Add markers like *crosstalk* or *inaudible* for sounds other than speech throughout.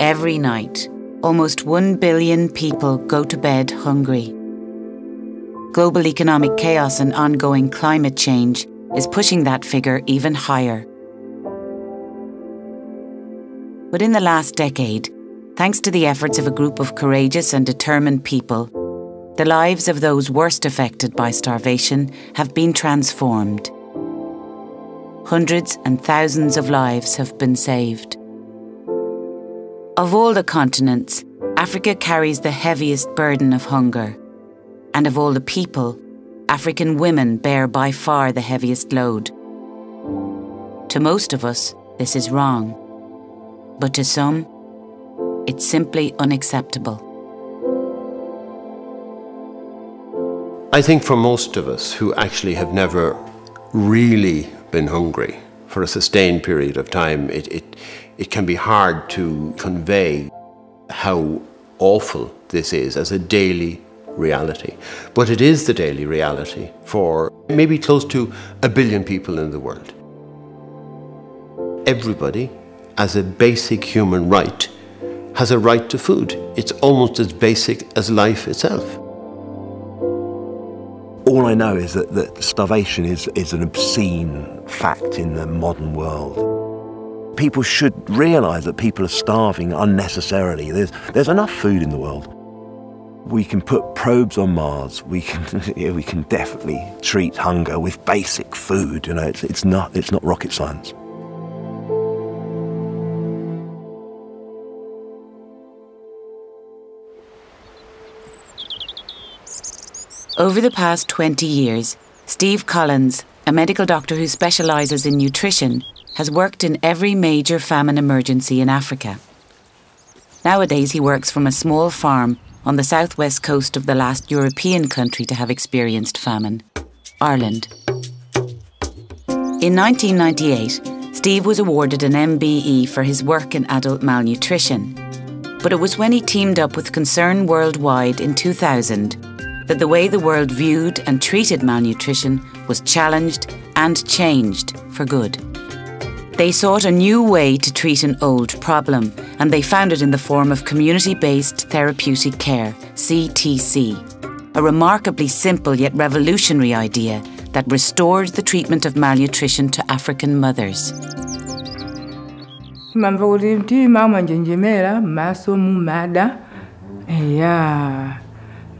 Every night, almost 1 billion people go to bed hungry. Global economic chaos and ongoing climate change is pushing that figure even higher. But in the last decade, thanks to the efforts of a group of courageous and determined people, the lives of those worst affected by starvation have been transformed. Hundreds and thousands of lives have been saved. Of all the continents, Africa carries the heaviest burden of hunger. And of all the people, African women bear by far the heaviest load. To most of us, this is wrong. But to some, it's simply unacceptable. I think for most of us who actually have never really been hungry for a sustained period of time, it, it, it can be hard to convey how awful this is as a daily reality. But it is the daily reality for maybe close to a billion people in the world. Everybody, as a basic human right, has a right to food. It's almost as basic as life itself. All I know is that, that starvation is, is an obscene fact in the modern world people should realise that people are starving unnecessarily. There's, there's enough food in the world. We can put probes on Mars. We can, *laughs* yeah, we can definitely treat hunger with basic food. You know, it's, it's, not, it's not rocket science. Over the past 20 years, Steve Collins, a medical doctor who specialises in nutrition, has worked in every major famine emergency in Africa. Nowadays, he works from a small farm on the southwest coast of the last European country to have experienced famine, Ireland. In 1998, Steve was awarded an MBE for his work in adult malnutrition. But it was when he teamed up with Concern Worldwide in 2000 that the way the world viewed and treated malnutrition was challenged and changed for good. They sought a new way to treat an old problem, and they found it in the form of community based therapeutic care, CTC, a remarkably simple yet revolutionary idea that restored the treatment of malnutrition to African mothers. mwanjenjemera m'maso mumada eya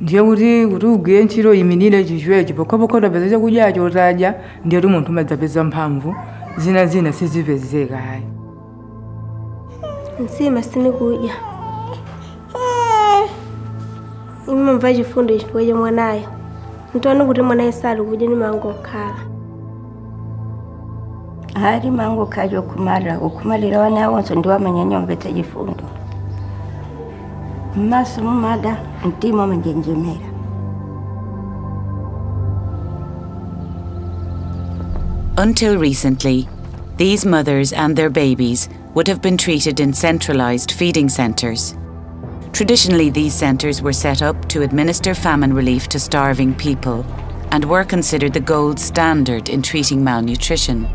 ndiye kuti kuti ugwire ntchito iminire chichwecho pokhapokha utapeza chakudyacho utadya ndiye kuti munthu umadzapeza mphamvu zina zina sizipezeka hayi nsima sinikudya. Imamva chifundo chifukwa cha mwanayo. Ntione kuti mwanayo sali kudya nimangokhala ali mangokhala okumalira okumalira wana awonso ndiwamanya nyombeta chifundo mumada Until recently, these mothers and their babies would have been treated in centralised feeding centres. Traditionally, these centres were set up to administer famine relief to starving people and were considered the gold standard in treating malnutrition.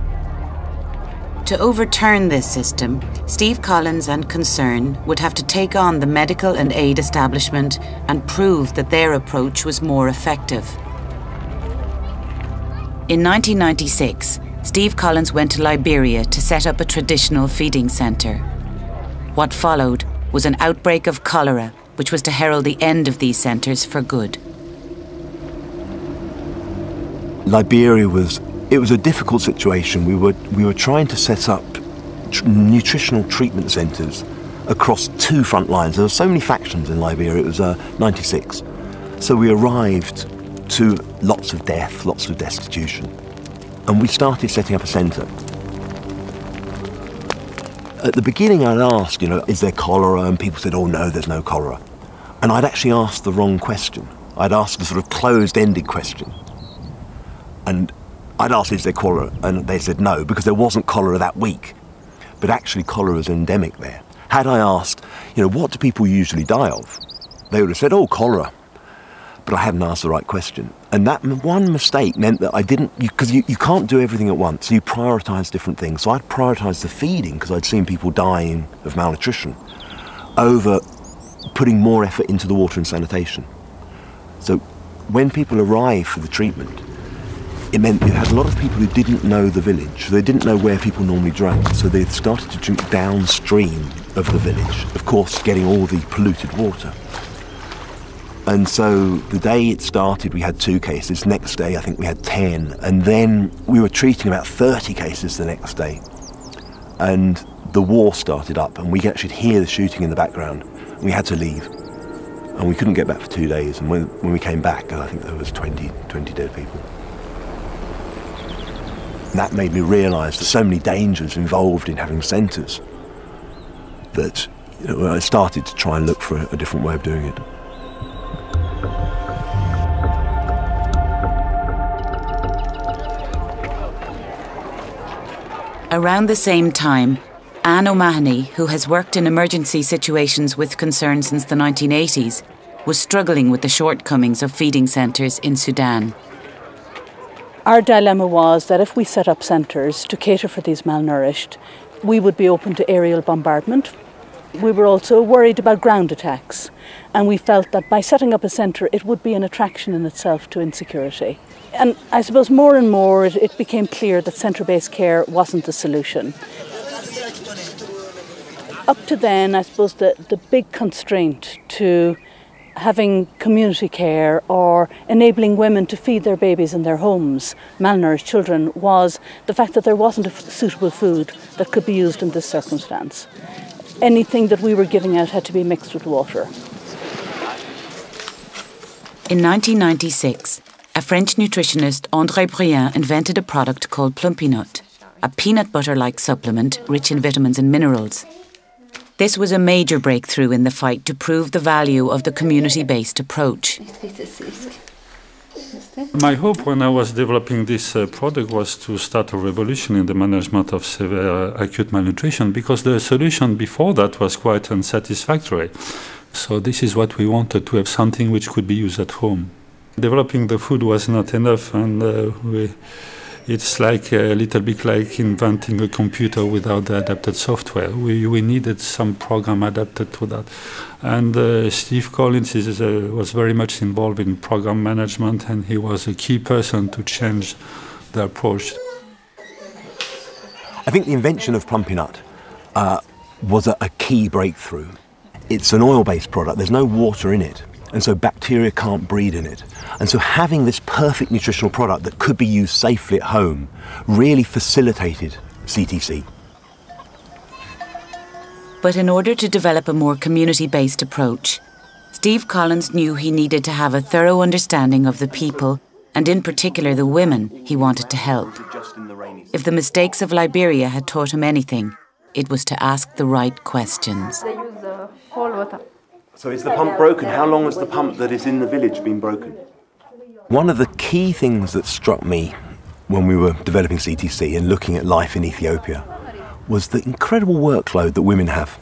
To overturn this system, Steve Collins and Concern would have to take on the medical and aid establishment and prove that their approach was more effective. In 1996, Steve Collins went to Liberia to set up a traditional feeding centre. What followed was an outbreak of cholera, which was to herald the end of these centres for good. Liberia was it was a difficult situation. We were we were trying to set up tr- nutritional treatment centres across two front lines. There were so many factions in Liberia. It was uh, 96, so we arrived to lots of death, lots of destitution, and we started setting up a centre. At the beginning, I'd asked, you know, is there cholera? And people said, oh no, there's no cholera. And I'd actually asked the wrong question. I'd asked a sort of closed-ended question. And I'd asked, is there cholera? And they said no, because there wasn't cholera that week. But actually, cholera is endemic there. Had I asked, you know, what do people usually die of? They would have said, oh, cholera. But I hadn't asked the right question. And that one mistake meant that I didn't, because you, you, can't do everything at once. You prioritise different things. So I'd prioritised the feeding because I'd seen people dying of malnutrition. over putting more effort into the water and sanitation. So when people arrive for the treatment, it meant you had a lot of people who didn't know the village. They didn't know where people normally drank, so they started to drink downstream of the village, of course, getting all the polluted water. And so the day it started, we had two cases. Next day, I think we had 10. And then we were treating about 30 cases the next day. And the war started up, and we could actually hear the shooting in the background. We had to leave. And we couldn't get back for two days. And when, when we came back, I think there was 20, 20 dead people. And that made me realise there's so many dangers involved in having centres that you know, I started to try and look for a, different way of doing it. Around the same time, Anne O'Mahony, who has worked in emergency situations with concern since the 1980s, was struggling with the shortcomings of feeding centres in Sudan. Our dilemma was that if we set up centres to cater for these malnourished, we would be open to aerial bombardment. We were also worried about ground attacks, and we felt that by setting up a centre, it would be an attraction in itself to insecurity. And I suppose more and more it, it became clear that centre based care wasn't the solution. Up to then, I suppose the, the big constraint to having community care or enabling women to feed their babies in their homes, malnourished children, was the fact that there wasn't a suitable food that could be used in this circumstance. Anything that we were giving out had to be mixed with water. In 1996, a French nutritionist, André Briend, invented a product called Plumpy'Nut, a peanut butter like supplement rich in vitamins and minerals. This was a major breakthrough in the fight to prove the value of the community based approach. My hope when I was developing this uh, product was to start a revolution in the management of severe acute malnutrition because the solution before that was quite unsatisfactory. So, this is what we wanted to have something which could be used at home. Developing the food was not enough, and uh, we, it's like a little bit like inventing a computer without the adapted software. We, we needed some program adapted to that. And uh, Steve Collins is, was very much involved in program management, and he was a key person to change the approach. I think the invention of Plumpy'Nut uh, was a, a key breakthrough. It's an oil based product, there's no water in it, and so bacteria can't breed in it. And so having this perfect nutritional product that could be used safely at home really facilitated CTC. But in order to develop a more community based approach, Steve Collins knew he needed to have a thorough understanding of the people, and in particular the women he wanted to help. If the mistakes of Liberia had taught him anything, it was to ask the right questions. They use the whole water. So is the pump broken? How long has the pump that is in the village been broken? One of the key things that struck me when we were developing CTC and looking at life in Ethiopia was the incredible workload that women have.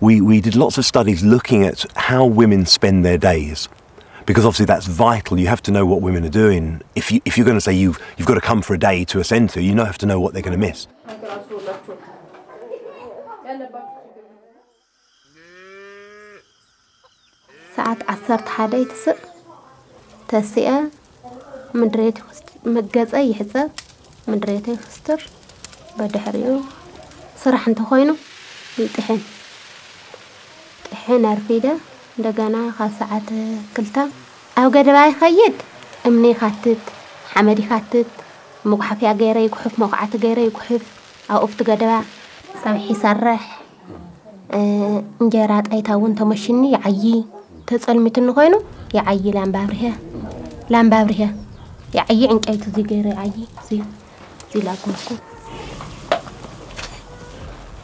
We, we did lots of studies looking at how women spend their days because obviously that's vital. You have to know what women are doing. If, you, if you're going to say you've, you've got to come for a day to a centre, you know, have to know what they're going to miss. ሰዓት ዓሰርተ ሓደ ይትስእ። ተሲአ ምድሬት ገፀ ይሕፀብ ምድሬተይ ክስትር በድሕሪኡ ስራሕ እንተኮይኑ ይጥሕን። ጥሕን ኣርፊደ። እንደገና ካብ ሰዓት ክልተ ኣብ ገደባ ይኸይድ። እምኒ ይካትት ሓመድ ይካትት መጓሕፍያ ገይረ ይጉሕፍ። መኩዓቲ ገይረ ይጉሕፍ። ኣብኡ ፍቲ ገደባ ፀብሒ ይሰርሕ። እንጀራ ጣይታ እውን ተመሽኒ ይዓዪ ተፀልሚት እንኮይኑ ይዓዪ ላምባብርሄ ላምባብርሄ ይዓዪ ዕንጨይቲ እዚ ገይረ ይዓዪ እዚ እዚ ላጎልኩ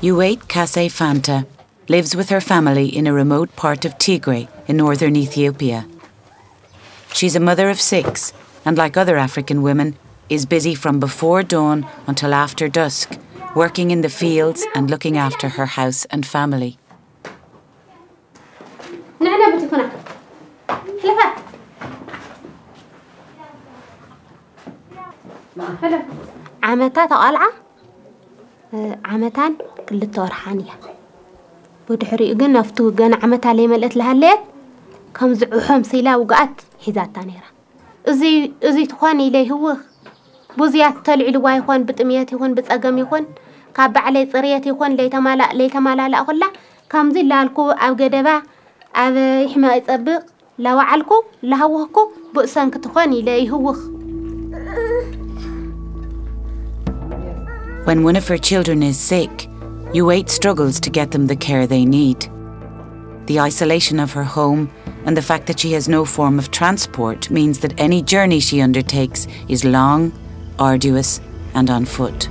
Uwait Kase Fanta lives with her family in a remote part of Tigray in northern Ethiopia. She's a mother of six and, like other African women, is busy from before dawn until after dusk, working in the fields and looking after her house and family. ንዕና በቲኩና ሕለፋ ዓመታት ኣቆልዓ ዓመታን ክልተ ወርሓን እያ ብድሕሪኡ ግን ኣብቲ ገና ዓመት ለይመልአት ዝሃለየት ከም ዝዑሖም ሲላ ውግኣት ሒዛታ ነይራ እዚ እዚ ትኾን ኢለ ይህውኽ ብዙያት ተልዒልዋ ይኾን ብጥምየት ይኹን ብፀገም ይኹን ካብ ባዕለይ ፅርየት ይኹን ለይተመላላእ ኩላ ከምዚ ላልኩ ኣብ ገደባ When one of her children is sick, Uwait struggles to get them the care they need. The isolation of her home and the fact that she has no form of transport means that any journey she undertakes is long, arduous, and on foot.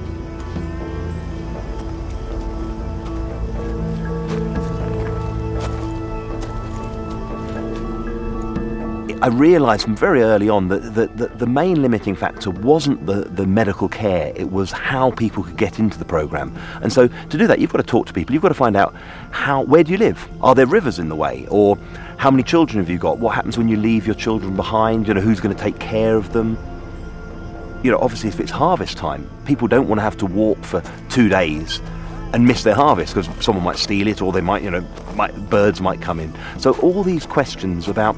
I realised from very early on that, that, that the main limiting factor wasn't the, the medical care, it was how people could get into the programme. And so to do that, you've got to talk to people, you've got to find out how, where do you live? Are there rivers in the way? Or how many children have you got? What happens when you leave your children behind? You know, who's going to take care of them? You know, obviously, if it's harvest time, people don't want to have to walk for two days and miss their harvest because someone might steal it or they might, you know, might, birds might come in. So all these questions about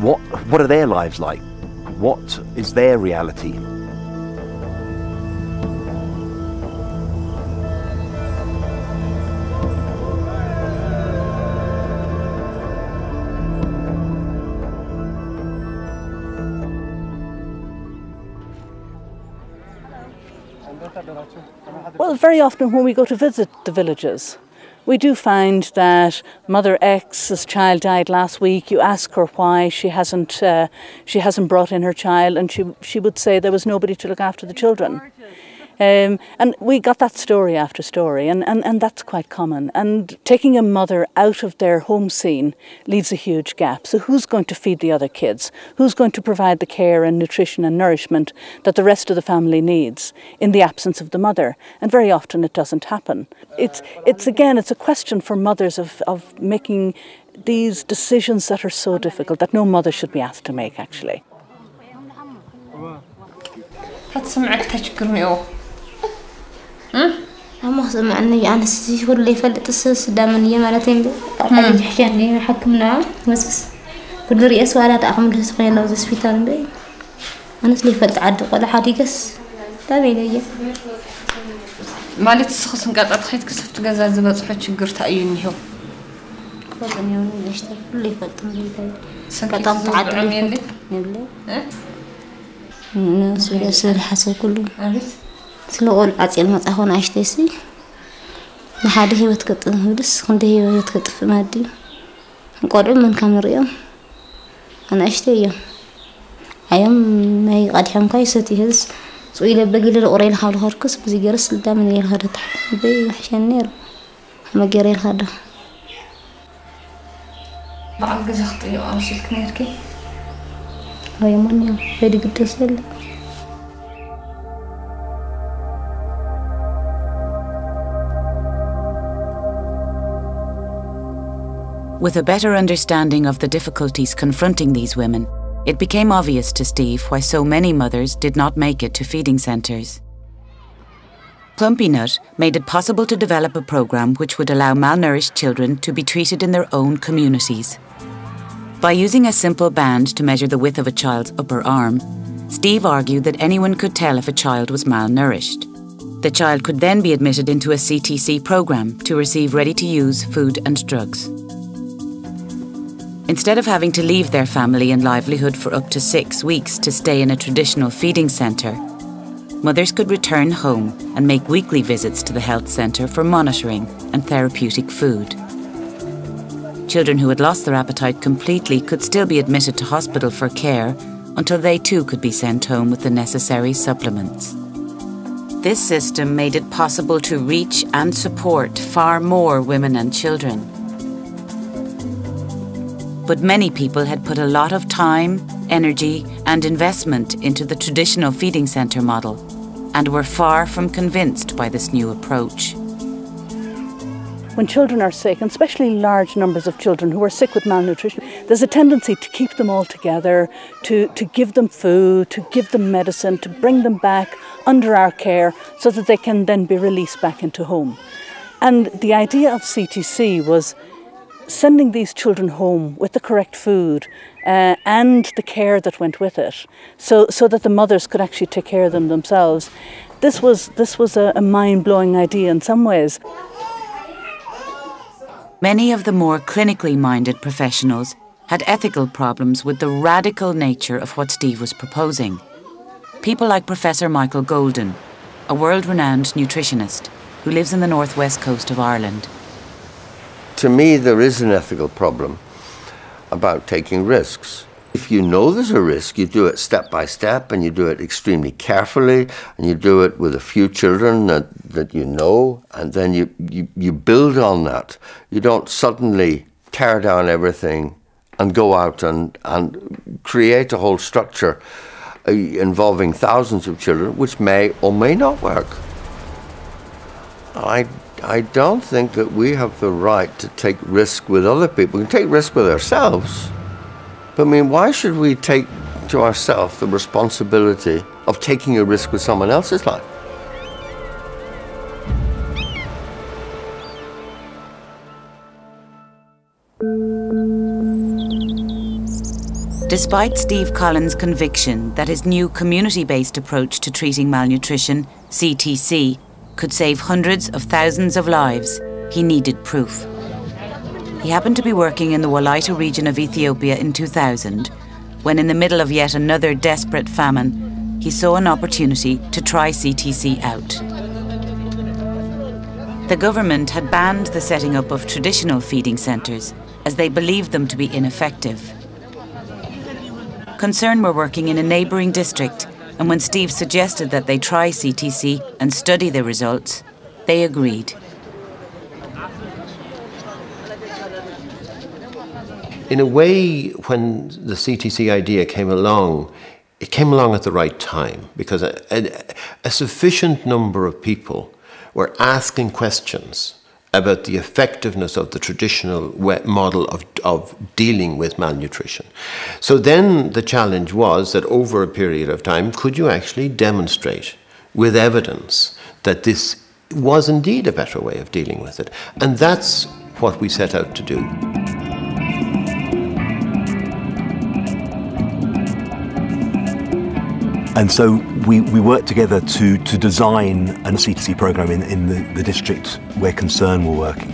what what are their lives like? What is their reality? Well, very often when we go to visit the villages, we do find that Mother X's child died last week. You ask her why she hasn't uh, she hasn't brought in her child, and she she would say there was nobody to look after the children. Um, and we got that story after story, and, and, and that's quite common. And taking a mother out of their home scene leaves a huge gap. So, who's going to feed the other kids? Who's going to provide the care and nutrition and nourishment that the rest of the family needs in the absence of the mother? And very often it doesn't happen. It's, it's again, it's a question for mothers of, of making these decisions that are so difficult that no mother should be asked to make, actually. مخزن معني أنا سيقول لي فلت السس دامن يا مرتين أبي حشان لي حكمنا. بس كل رئيس ولا تأخذ من سقين لو زسبيتال بي. أنا سلي فلت عد ولا حديقس تابي لي مالت سخصن قاعد أتخيط كسفت المدرسة زبط حد شجر تأيين يوم خذني يوم نشتري كل فلت كتم تعد نبلي نسوي أسئلة حسوا كله. عرفت ስለ ቆልዑ ዓፂል መፃ ኮነ ኣሽተይሲ ንሓደ ሂወት ከጥምብልስ ክንደይ ሂወት ከጥፍእ ማዲ ቆልዑ መን ከም ንሪኦም ኣናእሽተይ እዮም ዓዮም ናይ ቀዲሖም ካ ይሰት ይህዝ ፅኢለ በጊለ ቁረይለ ካብ ዝኸድኩስ ብዚ ገይረስ ልዳምን እየ ልኸደ በይ ሓሸን ነይሩ ከመ ገይረ ልኸደ በዓል ገዛ ክጥዮ ኣውሲልክ ነርኪ ወይ ሞን እዮም በዲ ግደስ የለ With a better understanding of the difficulties confronting these women, it became obvious to Steve why so many mothers did not make it to feeding centres. Plumpy Nut made it possible to develop a programme which would allow malnourished children to be treated in their own communities. By using a simple band to measure the width of a child's upper arm, Steve argued that anyone could tell if a child was malnourished. The child could then be admitted into a CTC programme to receive ready to use food and drugs. Instead of having to leave their family and livelihood for up to six weeks to stay in a traditional feeding centre, mothers could return home and make weekly visits to the health centre for monitoring and therapeutic food. Children who had lost their appetite completely could still be admitted to hospital for care until they too could be sent home with the necessary supplements. This system made it possible to reach and support far more women and children. But many people had put a lot of time, energy, and investment into the traditional feeding centre model and were far from convinced by this new approach. When children are sick, and especially large numbers of children who are sick with malnutrition, there's a tendency to keep them all together, to, to give them food, to give them medicine, to bring them back under our care so that they can then be released back into home. And the idea of CTC was sending these children home with the correct food uh, and the care that went with it, so, so that the mothers could actually take care of them themselves. This was, this was a, a mind blowing idea in some ways. Many of the more clinically minded professionals had ethical problems with the radical nature of what Steve was proposing. People like Professor Michael Golden, a world renowned nutritionist who lives in the northwest coast of Ireland. To me, there is an ethical problem about taking risks. If you know there's a risk, you do it step by step and you do it extremely carefully and you do it with a few children that, that you know and then you, you, you build on that. You don't suddenly tear down everything and go out and, and create a whole structure uh, involving thousands of children, which may or may not work. I, I don't think that we have the right to take risk with other people. We can take risk with ourselves. But I mean, why should we take to ourselves the responsibility of taking a risk with someone else's life? Despite Steve Collins' conviction that his new community based approach to treating malnutrition, CTC, could save hundreds of thousands of lives, he needed proof. He happened to be working in the Wolaita region of Ethiopia in 2000 when, in the middle of yet another desperate famine, he saw an opportunity to try CTC out. The government had banned the setting up of traditional feeding centres as they believed them to be ineffective. Concern were working in a neighbouring district, and when Steve suggested that they try CTC and study the results, they agreed. in a way, when the CTC idea came along, it came along at the right time because a, a, a sufficient number of people were asking questions about the effectiveness of the traditional model of, of dealing with malnutrition. So then the challenge was that over a period of time, could you actually demonstrate with evidence that this was indeed a better way of dealing with it? And that's what we set out to do. And so we, we worked together to, to design a CTC program in, in the, the district where Concern were working.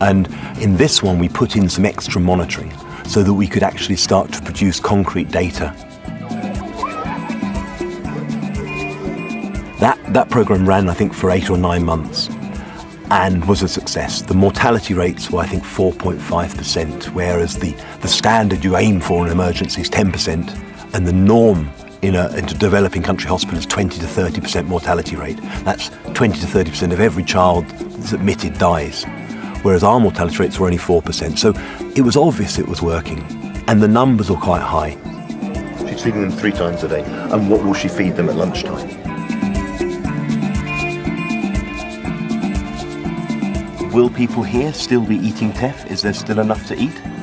And in this one, we put in some extra monitoring so that we could actually start to produce concrete data. That, that program ran, I think, for eight or nine months and was a success. The mortality rates were, I think, 4.5%, whereas the, the standard you aim for in emergency is 10%, and the norm in a, in a developing country hospital is 20 to 30% mortality rate. That's 20 to 30% of every child that's admitted dies, whereas our mortality rates were only 4%. So it was obvious it was working, and the numbers were quite high. She's feeding them three times a day, and what will she feed them at lunchtime? Will people here still be eating teff? Is there still enough to eat?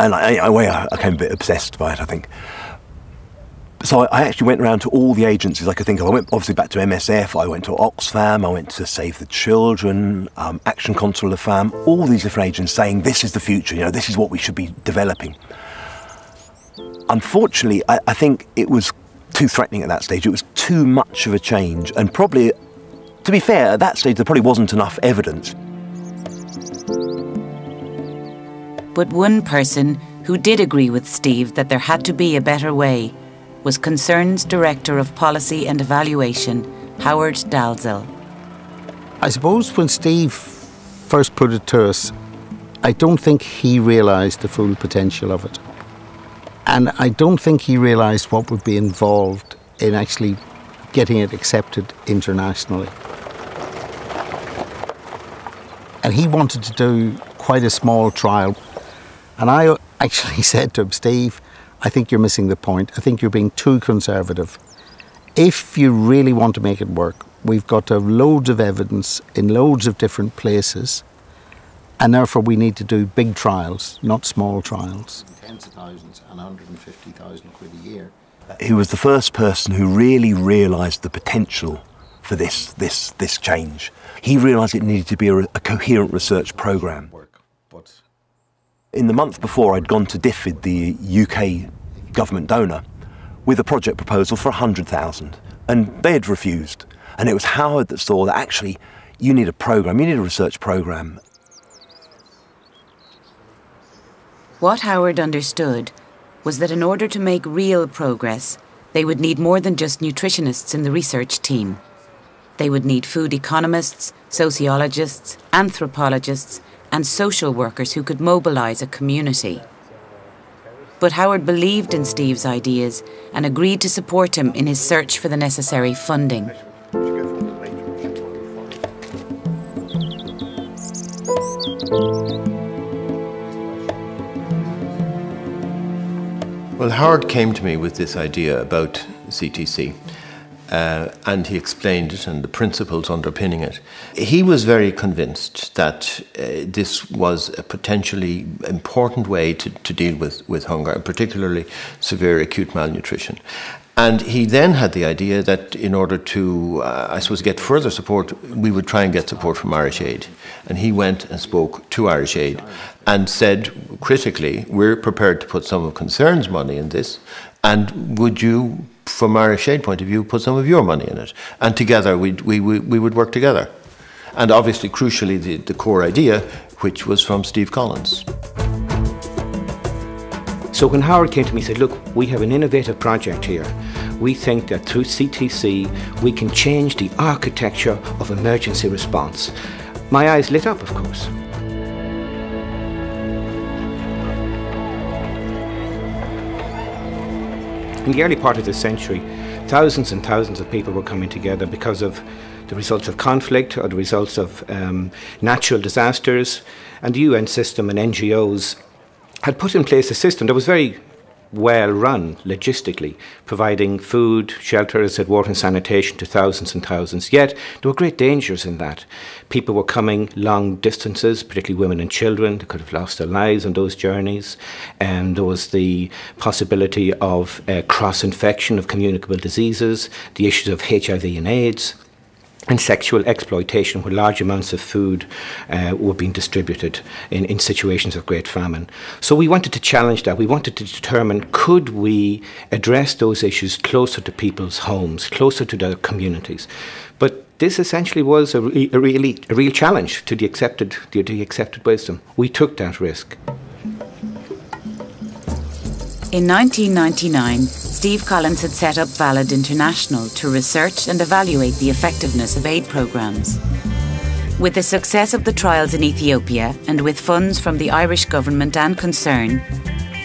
And I, I, I, I became a bit obsessed by it, I think. So I, actually went around to all the agencies I could think of. I went obviously back to MSF, I went to Oxfam, I went to Save the Children, um, Action Contre la Faim, all these different agencies saying this is the future, you know, this is what we should be developing. Unfortunately, I, I think it was too threatening at that stage. It was too much of a change, and probably, to be fair, at that stage there probably wasn't enough evidence. But one person who did agree with Steve that there had to be a better way was Concern's Director of Policy and Evaluation, Howard Dalzell. I suppose when Steve first put it to us, I don't think he realised the full potential of it. And I don't think he realised what would be involved in actually getting it accepted internationally. And he wanted to do quite a small trial. And I *laughs* actually said to him, Steve, I think you're missing the point. I think you're being too conservative. If you really want to make it work, we've got to have loads of evidence in loads of different places, and therefore we need to do big trials, not small trials. Tens of thousands and 150,000 quid a year. He was the first person who really realised the potential for this, this, this change. He realised it needed to be a, a coherent research programme. In the month before, I'd gone to DFID, the UK government donor, with a project proposal for 100,000, and they had refused. And it was Howard that saw that actually you need a programme, you need a research programme. What Howard understood was that in order to make real progress, they would need more than just nutritionists in the research team. They would need food economists, sociologists, anthropologists, and social workers who could mobilise a community. But Howard believed in Steve's ideas and agreed to support him in his search for the necessary funding. Well, Howard came to me with this idea about CTC uh, and he explained it and the principles underpinning it. He was very convinced that uh, this was a potentially important way to, to deal with, with hunger, and particularly severe acute malnutrition. And he then had the idea that in order to, uh, I suppose, get further support, we would try and get support from Irish Aid. And he went and spoke to Irish Aid and said critically, we're prepared to put some of Concern's money in this, and would you from Irish Aid point of view, put some of your money in it. And together we, we, we would work together. And obviously, crucially, the, the core idea, which was from Steve Collins. So when Howard came to me, he said, look, we have an innovative project here. We think that through CTC, we can change the architecture of emergency response. My eyes lit up, of course. In the early part of this century, thousands and thousands of people were coming together because of the results of conflict or the results of um, natural disasters. And the UN system and NGOs had put in place a system that was very well run logistically, providing food, shelter, as said, water and sanitation to thousands and thousands. Yet there were great dangers in that. People were coming long distances, particularly women and children, they could have lost their lives on those journeys. And there was the possibility of uh, cross infection of communicable diseases, the issues of HIV and AIDS and sexual exploitation where large amounts of food uh, were being distributed in, in situations of great famine. So we wanted to challenge that. We wanted to determine could we address those issues closer to people's homes, closer to their communities. But this essentially was a, re- a really a real challenge to the accepted the, the accepted wisdom. We took that risk. In 1999, Steve Collins had set up Valid International to research and evaluate the effectiveness of aid programmes. With the success of the trials in Ethiopia and with funds from the Irish government and Concern,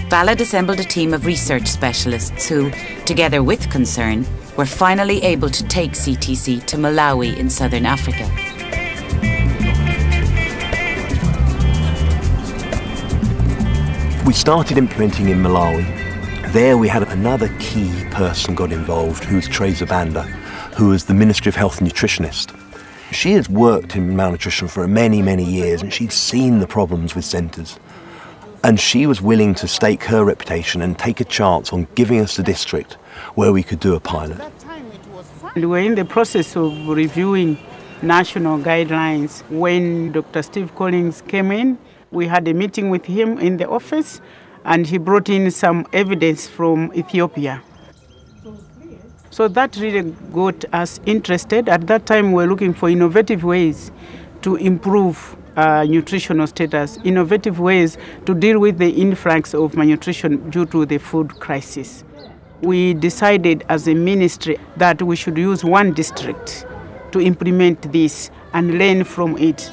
Valid assembled a team of research specialists who, together with Concern, were finally able to take CTC to Malawi in southern Africa. We started implementing in Malawi. There we had another key person got involved, who was Teresa Banda, who was the Ministry of Health nutritionist. She has worked in malnutrition for many, many years and she'd seen the problems with centres. And she was willing to stake her reputation and take a chance on giving us a district where we could do a pilot. We were in the process of reviewing national guidelines when Dr. Steve Collins came in we had a meeting with him in the office and he brought in some evidence from Ethiopia. So that really got us interested. At that time, we were looking for innovative ways to improve uh, nutritional status, innovative ways to deal with the influx of malnutrition due to the food crisis. We decided as a ministry that we should use one district to implement this and learn from it.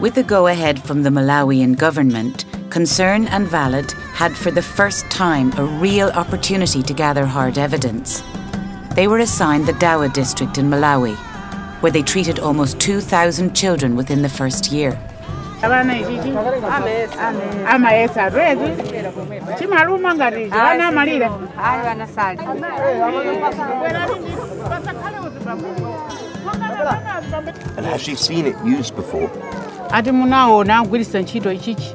With the go ahead from the Malawian government, Concern and Valid had for the first time a real opportunity to gather hard evidence. They were assigned the Dowa district in Malawi. where they treated almost 2,000 children within the first year. And has she seen it used before? I ati munaona agwirisa ntchito ichichi.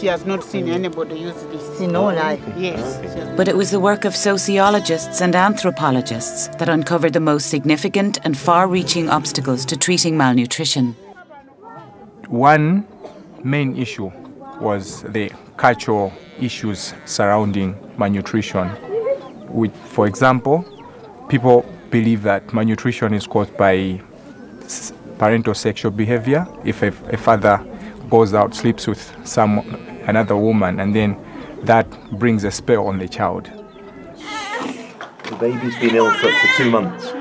She has not seen anybody use this. Yes she has- But it was the work of sociologists and anthropologists that uncovered the most significant and far reaching obstacles to treating malnutrition. One main issue was the cultural issues surrounding malnutrition. With, for example, people believe that malnutrition is caused by parental sexual behavior. If a, a father goes out, sleeps with some another woman, and then that brings a spell on the child. The baby's been ill for, for two months.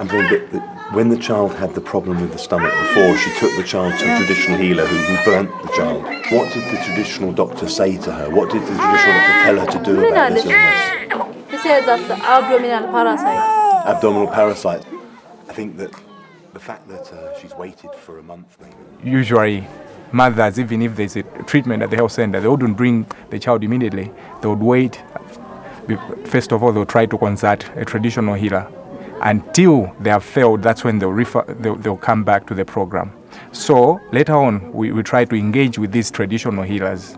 I'm saying that, that when the child had the problem with the stomach before, she took the child to a traditional healer who, who burnt the child. What did the traditional doctor say to her? What did the traditional doctor tell her to do about this illness? He says that the abdominal parasite. Abdominal parasites. I think that the fact that uh, she's waited for a month usually mothers, even if there's a treatment at the health center, they wouldn't bring the child immediately. They would wait. First of all, they'll try to consult a traditional healer. Until they have failed, that's when they'll, refer, they'll, they'll come back to the program. So later on, we, we try to engage with these traditional healers.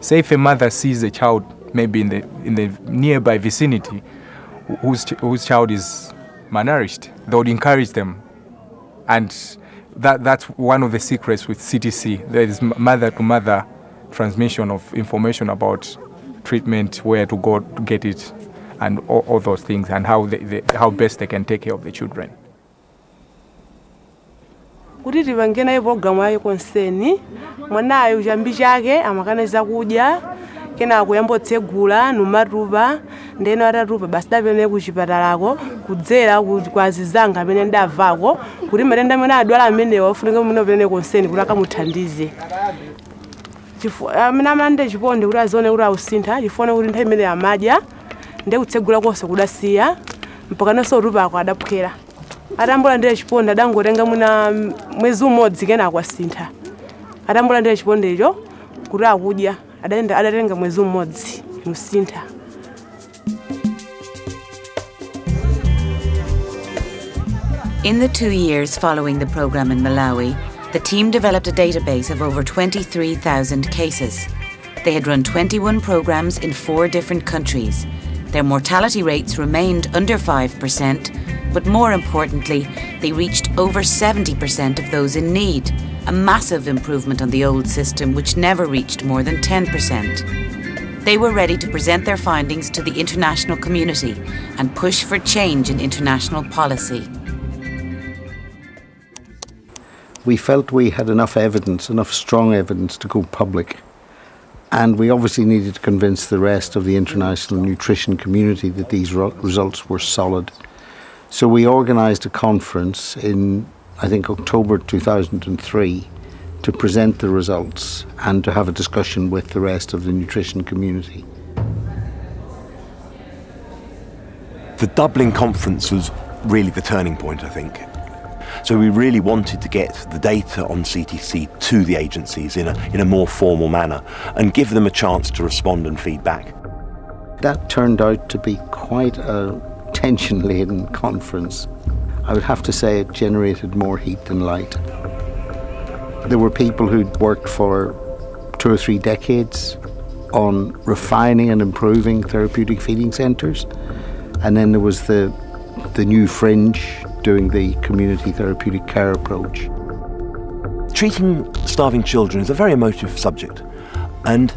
Say if a mother sees a child maybe in the, in the nearby vicinity whose, ch- whose child is malnourished, they would encourage them and that, that's one of the secrets with CTC. There is mother to mother transmission of information about treatment, where to go to get it, and all, all those things, and how, they, they, how best they can take care of the children. kuti tipange nayo programu yayo konseni mwanayo chambi chake amakana zakudya kenako kuyamba otsegula numatupa ndeno atatupa basi dapene kuchipatalako kudzera ku- kwa azizanga amene ndavako kuti matenda amene adwala amenewa ofunika mene opene konseni kuti akamuthandize. Amene amande chiponde kuti azione kuti ausintha chifone kuti nthawi imene amadya ndi kutsegula konse kudasiya mpaka nonso utupako adaphwera. Atambolandira chiponde adangotenga mwina mwezi umodzi kenako asintha atambolandira chipondecho kuti akudya mwezi umodzi musintha In the two years following the programme in Malawi, the team developed a database of over 23,000 cases. They had run 21 programmes in four different countries. Their mortality rates remained under 5%, but more importantly, they reached over 70% of those in need, a massive improvement on the old system, which never reached more than 10%. They were ready to present their findings to the international community and push for change in international policy. we felt we had enough evidence, enough strong evidence to go public. And we obviously needed to convince the rest of the international nutrition community that these results were solid. So we organised a conference in, I think, October 2003 to present the results and to have a discussion with the rest of the nutrition community. The Dublin conference was really the turning point, I think. So we really wanted to get the data on CTC to the agencies in a, in a more formal manner and give them a chance to respond and feedback. That turned out to be quite a tension laden conference. I would have to say it generated more heat than light. There were people who'd worked for two or three decades on refining and improving therapeutic feeding centres. And then there was the, the new fringe doing the community therapeutic care approach. Treating starving children is a very emotive subject. And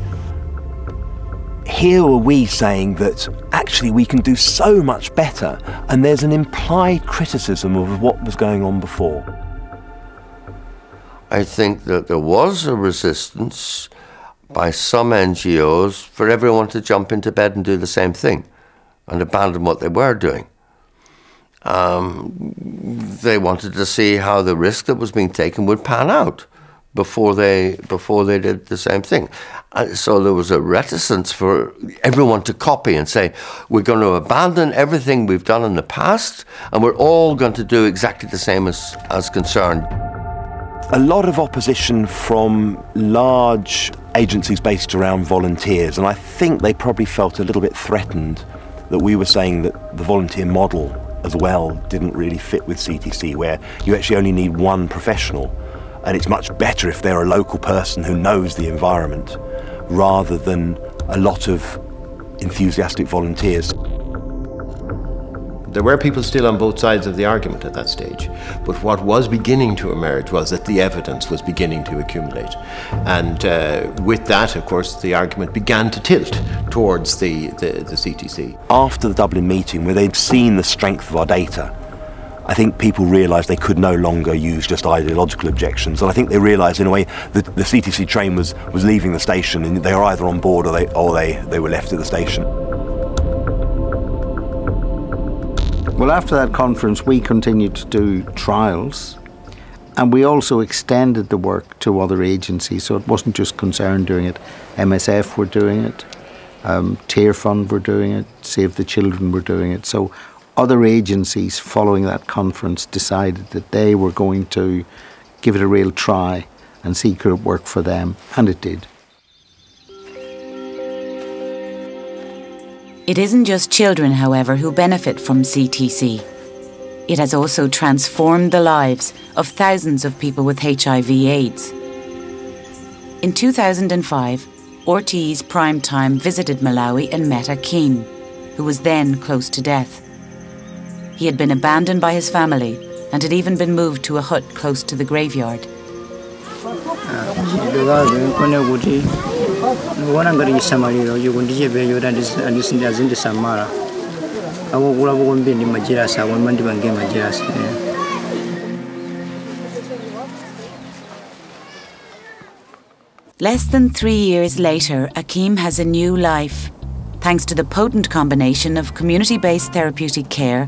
here are we saying that actually we can do so much better, and there's an implied criticism of what was going on before. I think that there was a resistance by some NGOs for everyone to jump into bed and do the same thing and abandon what they were doing. Um, they wanted to see how the risk that was being taken would pan out before they before they did the same thing. And so there was a reticence for everyone to copy and say, we're going to abandon everything we've done in the past and we're all going to do exactly the same as, as concerned. A lot of opposition from large agencies based around volunteers, and I think they probably felt a little bit threatened that we were saying that the volunteer model as well didn't really fit with CTC, where you actually only need one professional, and it's much better if they're a local person who knows the environment rather than a lot of enthusiastic volunteers. There were people still on both sides of the argument at that stage, but what was beginning to emerge was that the evidence was beginning to accumulate. And uh, with that, of course, the argument began to tilt towards the, the, the CTC. After the Dublin meeting, where they'd seen the strength of our data, I think people realised they could no longer use just ideological objections. And I think they realised, in a way, that the CTC train was, was leaving the station and they were either on board or they, or they, they were left at the station. Well, after that conference, we continued to do trials and we also extended the work to other agencies. So it wasn't just Concern doing it, MSF were doing it, um, Tearfund were doing it, Save the Children were doing it. So other agencies following that conference decided that they were going to give it a real try and see could it work for them, and it did. It isn't just children, however, who benefit from CTC. It has also transformed the lives of thousands of people with HIV/AIDS. In 2005, RTÉ Prime Time visited Malawi and met Akeem, who was then close to death. He had been abandoned by his family and had even been moved to a hut close to the graveyard. Less than three years later, Akim has a new life, thanks to the potent combination of community based therapeutic care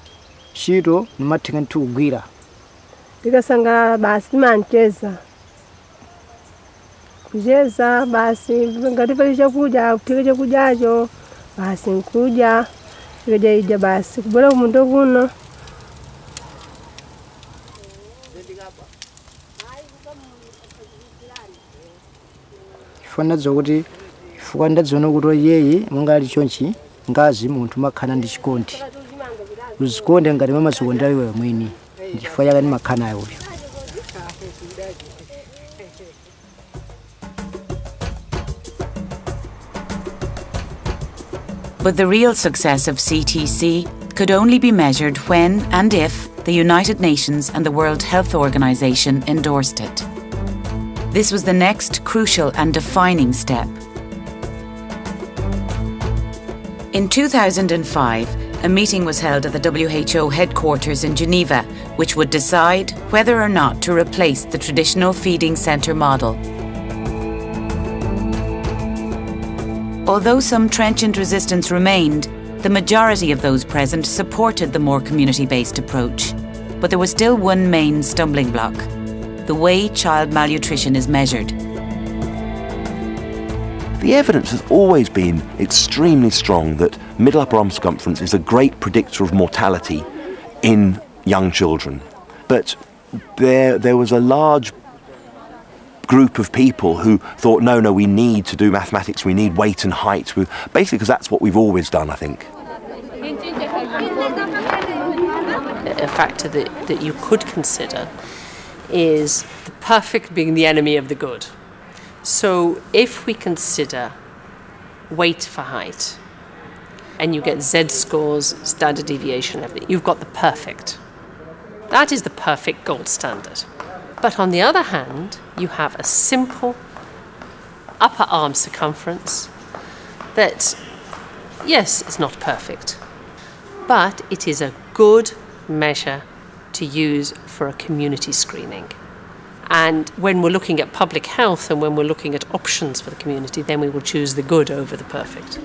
ntchito nimatheka nthu kugwira. Ndikasangalala basi timancheza kucheza basi ngati pali chakudya kuphika chakudyacho basi nkudya chikadya idya basi kubwera kumundo kuno. Chifukwa ndadziwa kuti chifukwa ndadziona kuti yeyi monga ali chonchi ngazi munthu makhala ndi chikondi uzikonde ngati mwini uyu But the real success of CTC could only be measured when and if the United Nations and the World Health Organization endorsed it. This was the next crucial and defining step. In 2005, a meeting was held at the WHO headquarters in Geneva, which would decide whether or not to replace the traditional feeding centre model. Although some trenchant resistance remained, the majority of those present supported the more community based approach. But there was still one main stumbling block the way child malnutrition is measured. The evidence has always been extremely strong that middle upper arm circumference is a great predictor of mortality in young children. But there, there was a large group of people who thought, no, no, we need to do mathematics, we need weight and height, basically because that's what we've always done, I think. A factor that, that you could consider is the perfect being the enemy of the good. So if we consider weight for height, and you get Z scores, standard deviation, everything, you've got the perfect. That is the perfect gold standard. But on the other hand, you have a simple upper arm circumference that, yes, is not perfect, but it is a good measure to use for a community screening. And when we're looking at public health and when we're looking at options for the community, then we will choose the good over the perfect.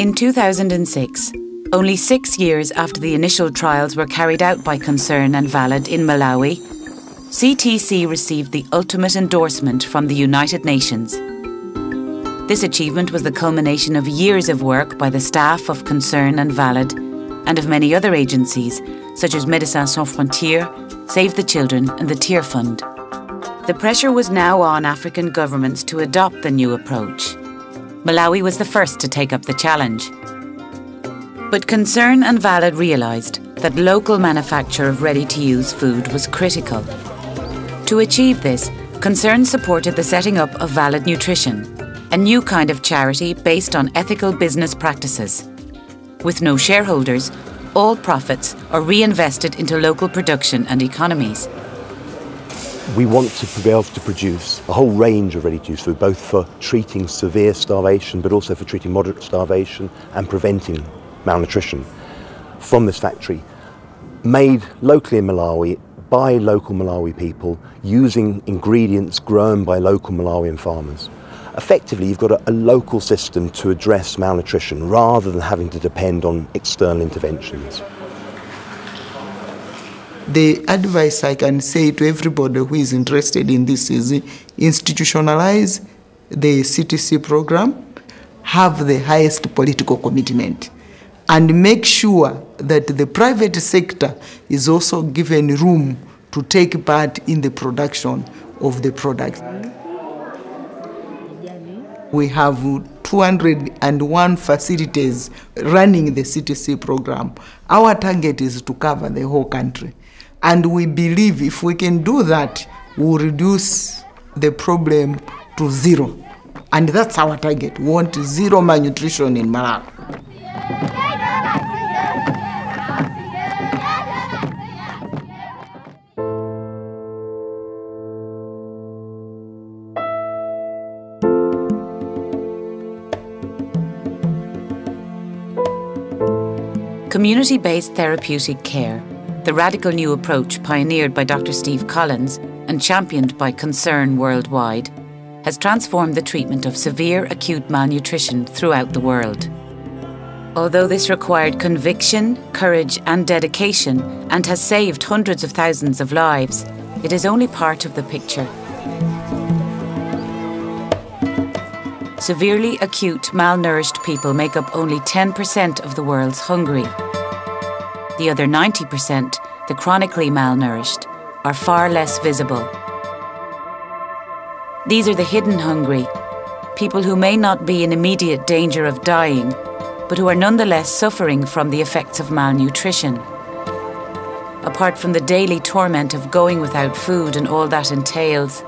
In 2006, only six years after the initial trials were carried out by Concern and Valid in Malawi, CTC received the ultimate endorsement from the United Nations. This achievement was the culmination of years of work by the staff of Concern and Valid and of many other agencies such as Médecins Sans Frontières, Save the Children and the Tear Fund. The pressure was now on African governments to adopt the new approach. Malawi was the first to take up the challenge. But Concern and Valid realised that local manufacture of ready-to-use food was critical. To achieve this, Concern supported the setting up of Valid Nutrition, a new kind of charity based on ethical business practices. With no shareholders, all profits are reinvested into local production and economies. We want to be able to produce a whole range of ready-to-use food, both for treating severe starvation, but also for treating moderate starvation and preventing malnutrition from this factory, made locally in Malawi by local Malawi people using ingredients grown by local Malawian farmers. Effectively, you've got a, a, local system to address malnutrition rather than having to depend on external interventions. The advice I can say to everybody who is interested in this is institutionalize the CTC program, have the highest political commitment and make sure that the private sector is also given room to take part in the production of the products. We have 201 facilities running the CTC program. Our target is to cover the whole country. And we believe if we can do that, we'll reduce the problem to zero. And that's our target. We want zero malnutrition in Malawi. Community based therapeutic care, the radical new approach pioneered by Dr. Steve Collins and championed by Concern worldwide, has transformed the treatment of severe acute malnutrition throughout the world. Although this required conviction, courage, and dedication and has saved hundreds of thousands of lives, it is only part of the picture. Severely acute malnourished people make up only 10% of the world's hungry. The other 90%, the chronically malnourished, are far less visible. These are the hidden hungry, people who may not be in immediate danger of dying, but who are nonetheless suffering from the effects of malnutrition. Apart from the daily torment of going without food and all that entails,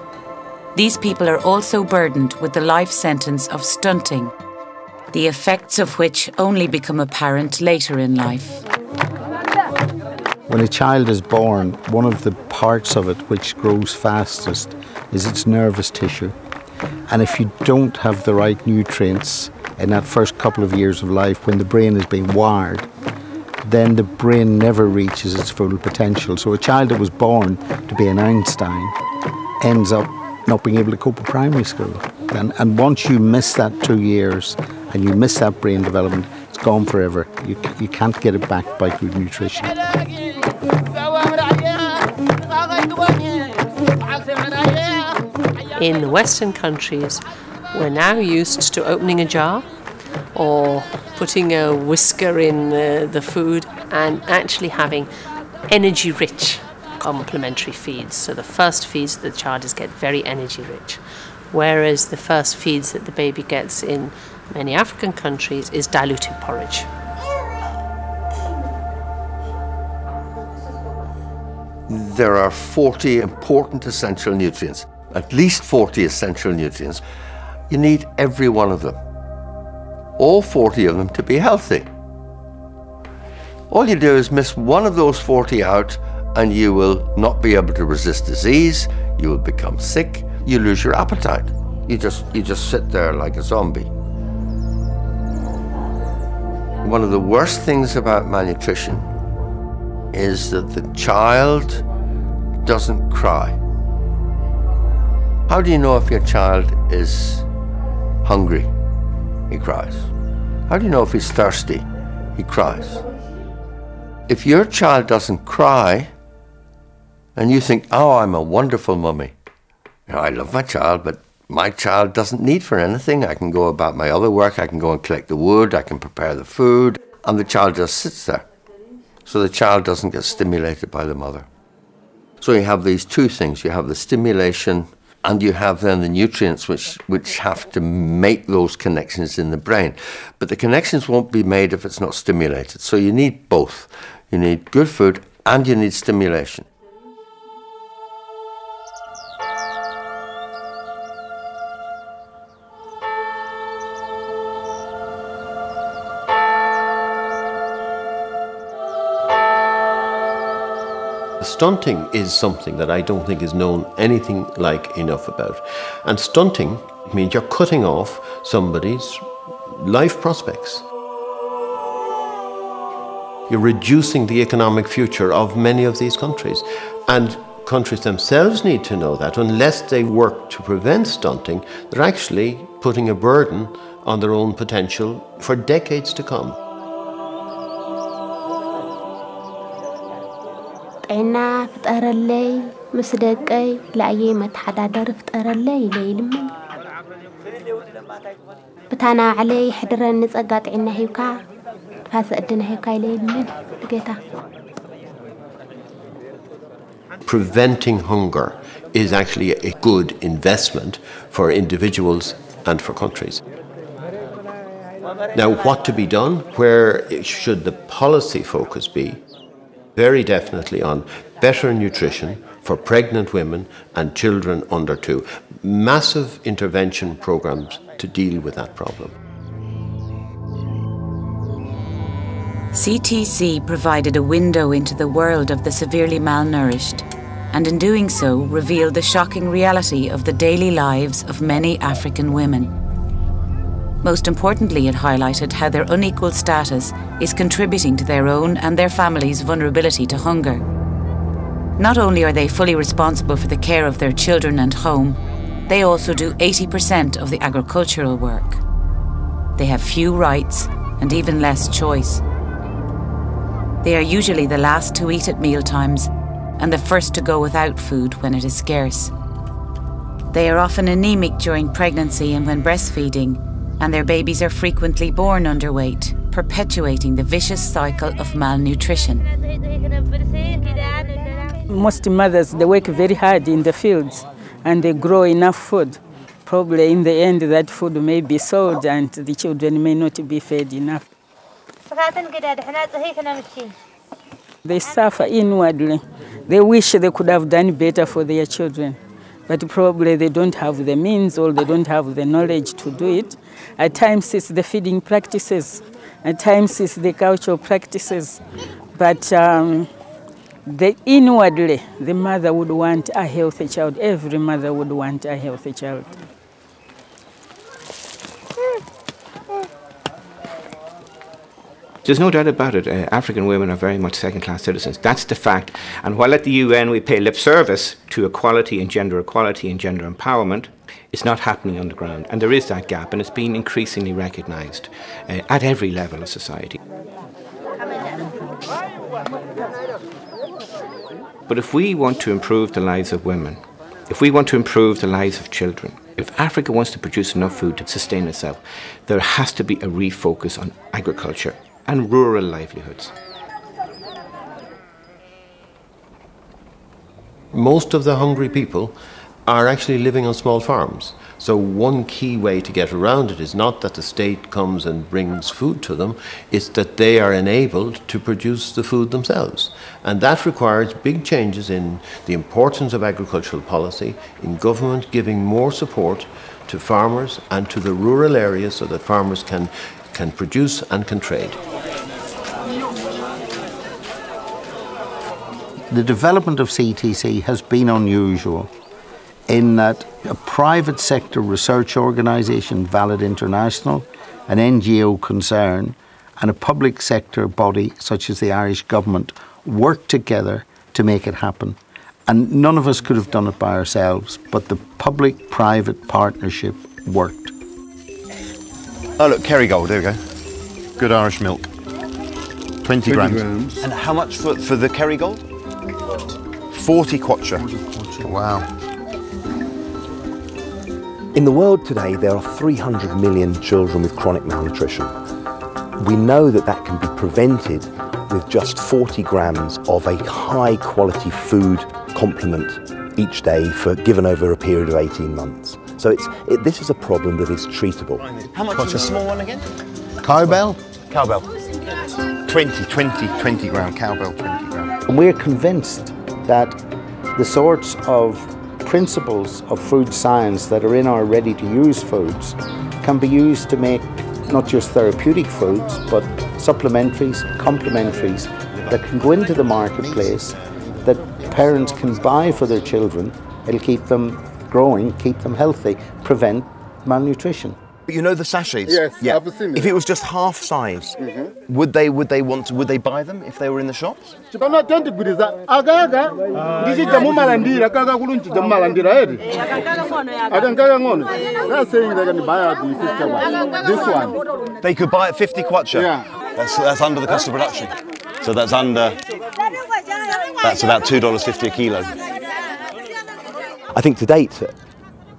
these people are also burdened with the life sentence of stunting, the effects of which only become apparent later in life. When a child is born, one of the parts of it which grows fastest is its nervous tissue. And if you don't have the right nutrients in that first couple of years of life when the brain is being wired, then the brain never reaches its full potential. So a child that was born to be an Einstein ends up not being able to cope with primary school. And, and once you miss that two years and you miss that brain development, it's gone forever. You, you can't get it back by good nutrition. In Western countries, we're now used to opening a jar or putting a whisker in the, the food and actually having energy rich complementary feeds. So the first feeds that the child is get very energy rich, whereas the first feeds that the baby gets in many African countries is diluted porridge. There are 40 important essential nutrients, at least 40 essential nutrients. You need every one of them, all 40 of them to be healthy. All you do is miss one of those 40 out, and you will not be able to resist disease, you will become sick, you lose your appetite. You just, you just sit there like a zombie. One of the worst things about malnutrition is that the child doesn't cry. How do you know if your child is hungry? He cries. How do you know if he's thirsty? He cries. If your child doesn't cry, and you think, oh, I'm a wonderful mummy. You know, I love my child, but my child doesn't need for anything. I can go about my other work. I can go and collect the wood. I can prepare the food. And the child just sits there. So the child doesn't get stimulated by the mother. So you have these two things. You have the stimulation and you have then the nutrients which, which have to make those connections in the brain. But the connections won't be made if it's not stimulated. So you need both. You need good food and you need stimulation. Stunting is something that I don't think is known anything like enough about. And stunting means you're cutting off somebody's life prospects. You're reducing the economic future of many of these countries. And countries themselves need to know that unless they work to prevent stunting, they're actually putting a burden on their own potential for decades to come. ጥዕና ፍጠረለይ ምስ ደቀይ ለኣየይ መተሓዳደሪ ፍጠረለይ ኢለ ይልምን ብታ ናባዕለይ ሕድረኒ ፀጋ ጥዕና ሂብካ ፋሰ ዕድና ሂብካ ኢለ ይልምን ጌታ Preventing hunger is actually a good investment for individuals and for countries. Now, what to be done? Where should the policy focus be? Very definitely on better nutrition for pregnant women and children under two. Massive intervention programs to deal with that problem. CTC provided a window into the world of the severely malnourished, and in doing so revealed the shocking reality of the daily lives of many African women. Most importantly, it highlighted how their unequal status is contributing to their own and their families' vulnerability to hunger. Not only are they fully responsible for the care of their children and home, they also do 80% of the agricultural work. They have few rights and even less choice. They are usually the last to eat at mealtimes and the first to go without food when it is scarce. They are often anemic during pregnancy and when breastfeeding, and their babies are frequently born underweight, perpetuating the vicious cycle of malnutrition. Most mothers, they work very hard in the fields and they grow enough food. Probably in the end, that food may be sold and the children may not be fed enough. They suffer inwardly. They wish they could have done better for their children, but probably they don't have the means or they don't have the knowledge to do it. At times it's the feeding practices, at times it's the cultural practices, but um, the inwardly, the mother would want a healthy child. Every mother would want a healthy child. There's no doubt about it. Uh, African women are very much second class citizens. That's the fact. And while at the UN we pay lip service to equality and gender equality and gender empowerment, it's not happening on the ground. And there is that gap, and it's being increasingly recognised uh, at every level of society. But if we want to improve the lives of women, if we want to improve the lives of children, if Africa wants to produce enough food to sustain itself, there has to be a refocus on agriculture and rural livelihoods. Most of the hungry people are actually living on small farms. So one key way to get around it is not that the state comes and brings food to them, it's that they are enabled to produce the food themselves. And that requires big changes in the importance of agricultural policy, in government giving more support to farmers and to the rural areas so that farmers can, can produce and can trade. the development of CTC has been unusual in that a private sector research organisation, Valid International, an NGO concern, and a public sector body such as the Irish government worked together to make it happen. And none of us could have done it by ourselves, but the public private partnership worked. Oh, look, Kerrygold, there we go. Good Irish milk. 20, 20 grams. grams. And how much for, for the Kerrygold? 40 kwacha. Wow. In the world today, there are 300 million children with chronic malnutrition. We know that that can be prevented with just 40 grams of a high quality food complement each day for given over a period of 18 months. So it's, it, this is a problem that is treatable. How much is a small one again? Cowbell? Cowbell. 20, 20, 20 gram cowbell, 20 gram. And we're convinced that the sorts of principles of food science that are in our ready to use foods can be used to make not just therapeutic foods but supplementaries, complementaries that can go into the marketplace that parents can buy for their children. It'll keep them growing, keep them healthy, prevent malnutrition. But you know the sachets? Yes, yeah. I've seen If it. it was just half size, mm-hmm. would they would they want to, would they buy them if they were in the shops? chipana tendigwiriza akaga uh, ndichidya mumalandira kaka kulu nchidya mumalandira eri eh? aka nkaka ng'ono they're saying they can buy at the 51 this one They could buy it 50 kwacha. Yeah. That's that's under the cost of production. So that's under that's about two dollars fifty a kilo. I think to date,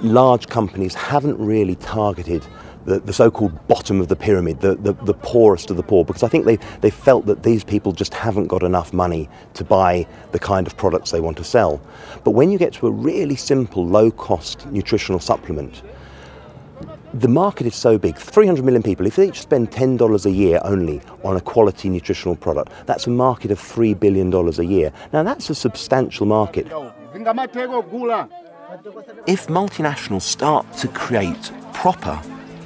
large companies haven't really targeted the, the so-called bottom of the pyramid, the, the, the poorest of the poor, because I think they, they felt that these people just haven't got enough money to buy the kind of products they want to sell. But when you get to a really simple, low-cost nutritional supplement, the market is so big 300 million people. If they each spend $10 a year only on a quality nutritional product, that's a market of $3 billion a year. Now, that's a substantial market. If multinationals start to create proper,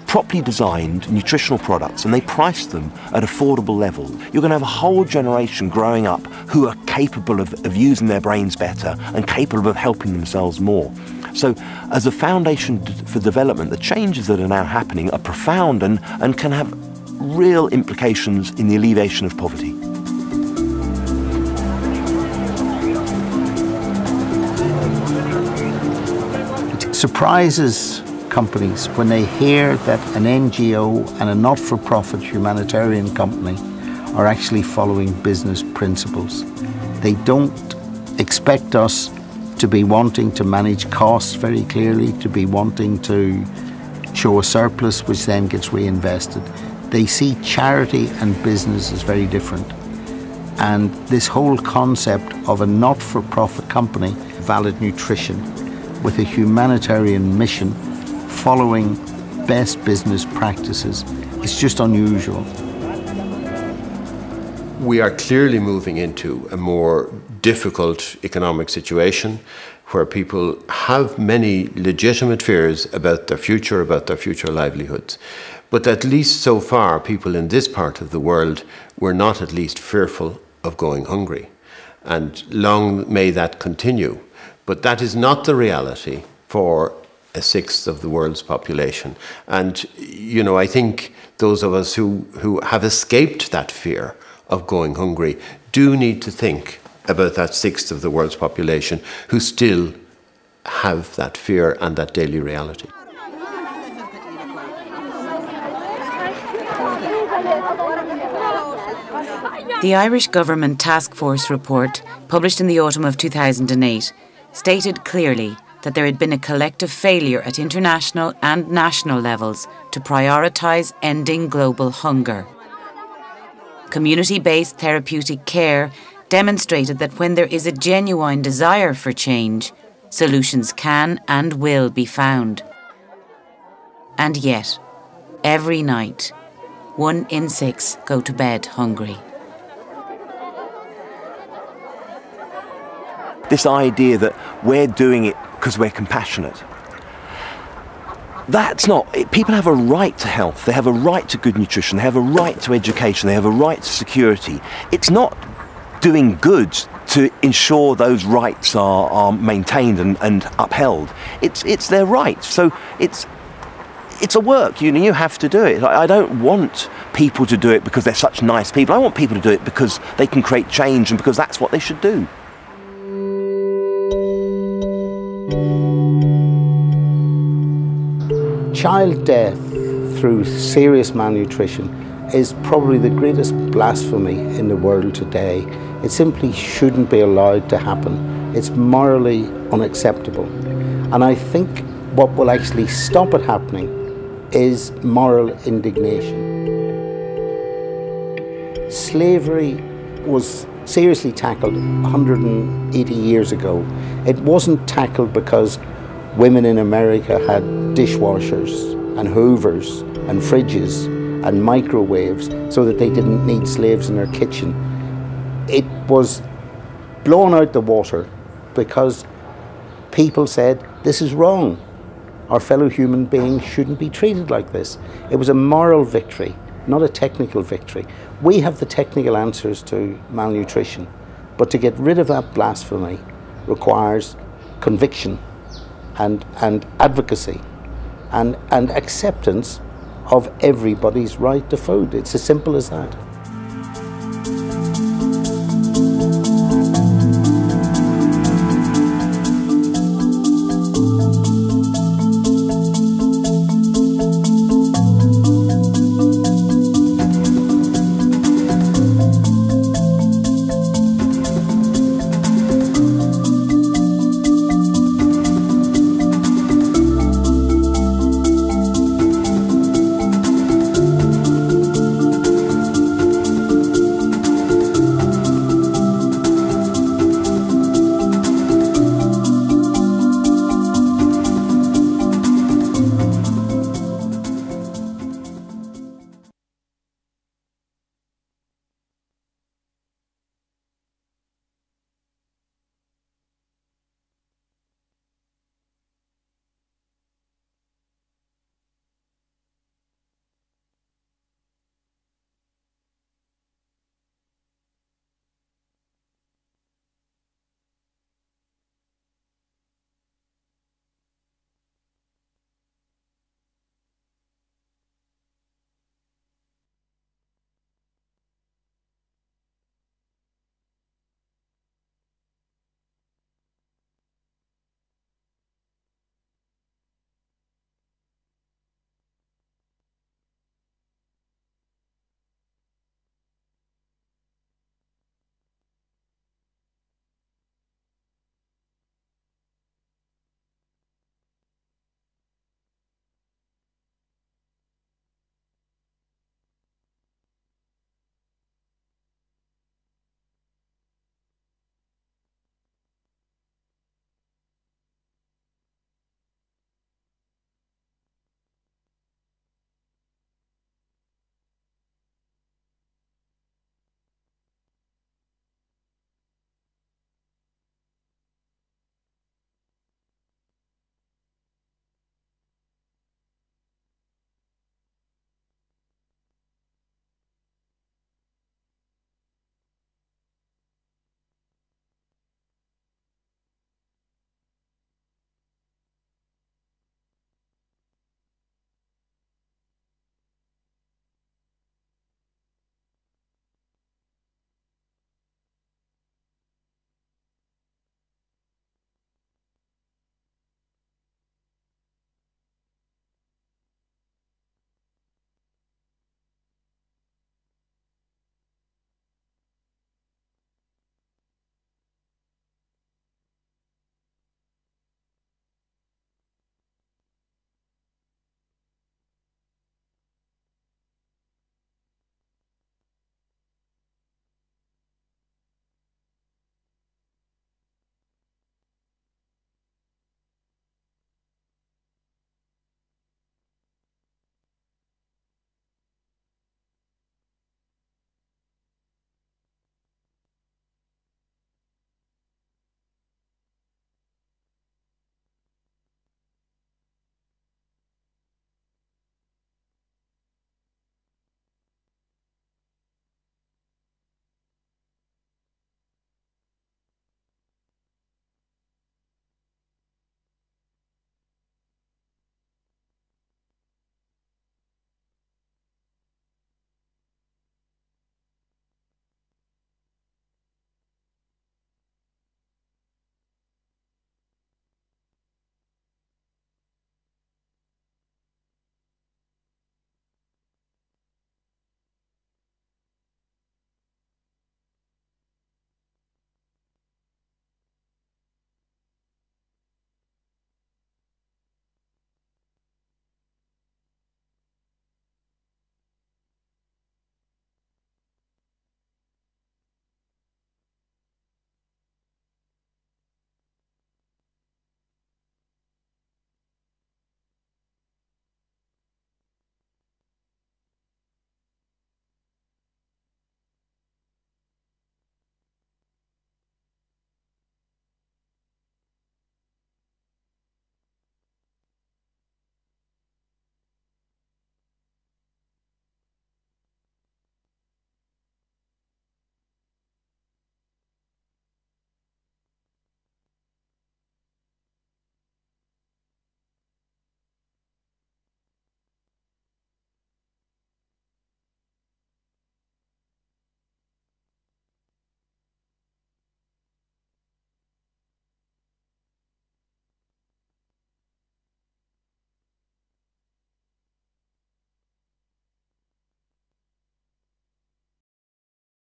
properly designed nutritional products and they price them at affordable level, you're going to have a whole generation growing up who are capable of, of using their brains better and capable of helping themselves more. So, as a foundation for development, the changes that are now happening are profound and, and can have real implications in the alleviation of poverty. Surprises companies when they hear that an NGO and a not for profit humanitarian company are actually following business principles. They don't expect us to be wanting to manage costs very clearly, to be wanting to show a surplus which then gets reinvested. They see charity and business as very different. And this whole concept of a not for profit company, Valid Nutrition, with a humanitarian mission following best business practices is just unusual. We are clearly moving into a more difficult economic situation where people have many legitimate fears about their future, about their future livelihoods. But at least so far, people in this part of the world were not at least fearful of going hungry. And long may that continue. But that is not the reality for a sixth of the world's population. And, you know, I think those of us who, who have escaped that fear of going hungry do need to think about that sixth of the world's population who still have that fear and that daily reality. The Irish Government Task Force report, published in the autumn of 2008, stated clearly that there had been a collective failure at international and national levels to prioritise ending global hunger. Community based therapeutic care demonstrated that when there is a genuine desire for change, solutions can and will be found. And yet, every night, one in six go to bed hungry. This idea that we're doing it because we're compassionate. That's not. it- People have a right to health. They have a right to good nutrition. They have a right to education. They have a right to security. It's not doing good to ensure those rights are, are maintained and, and upheld. It's, it's their right. So it's, it's a work, you know, you have to do it. I, I don't want people to do it because they're such nice people. I want people to do it because they can create change and because that's what they should do. Child death through serious malnutrition is probably the greatest blasphemy in the world today. It simply shouldn't be allowed to happen. It's morally unacceptable. And I think what will actually stop it happening is moral indignation. Slavery was seriously tackled 180 years ago. It wasn't tackled because women in America had dishwashers and hoovers and fridges and microwaves so that they didn't need slaves in their kitchen. It was blown out the water because people said this is wrong. Our fellow human beings shouldn't be treated like this. It was a moral victory, not a technical victory. We have the technical answers to malnutrition, but to get rid of that blasphemy requires conviction and, and advocacy and, and acceptance of everybody's right to food. It's as simple as that.